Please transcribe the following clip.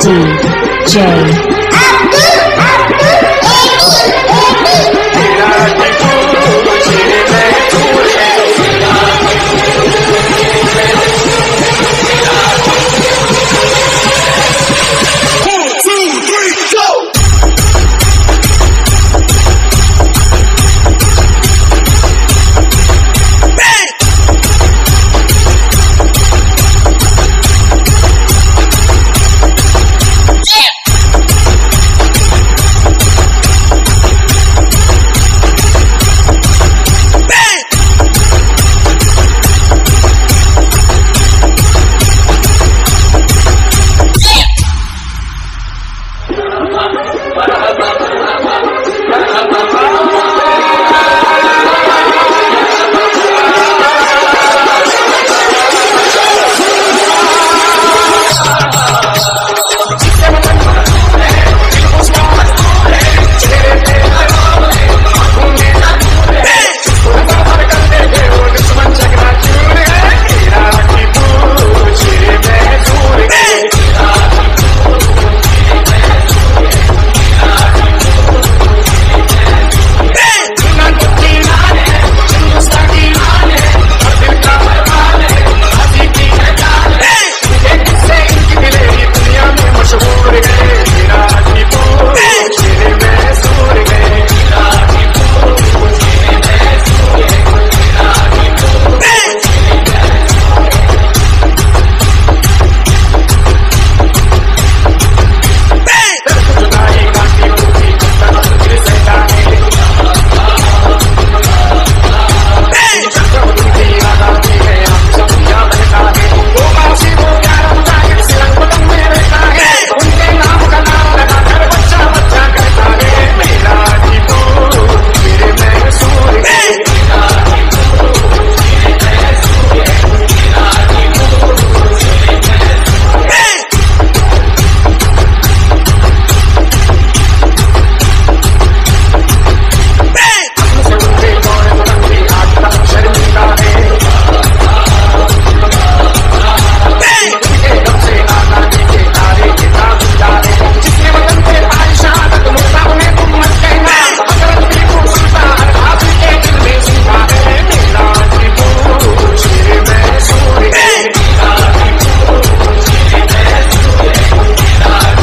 D J